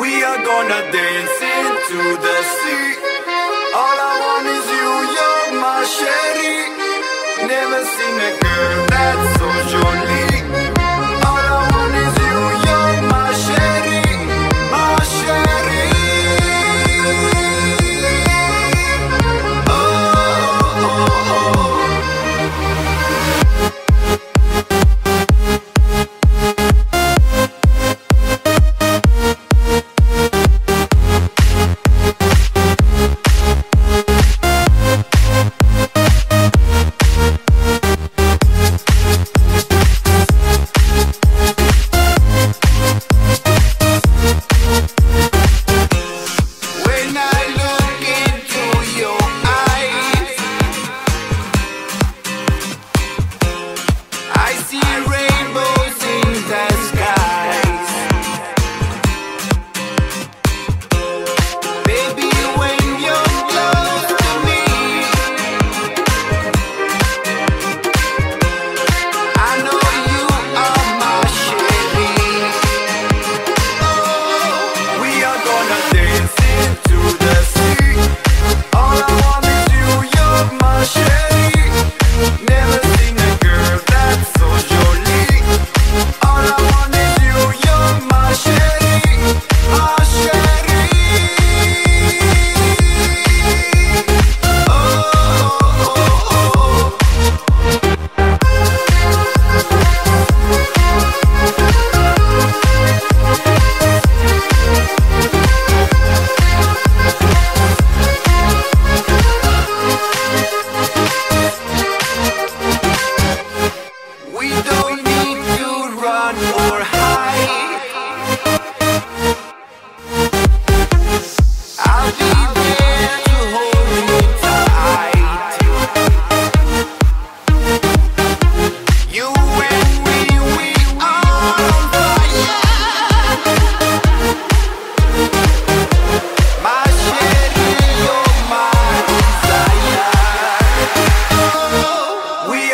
We are gonna dance into the sea. All I want is you.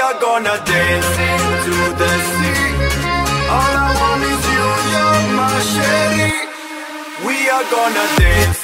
are gonna dance into the sea. All I want is you, you're my shady We are gonna dance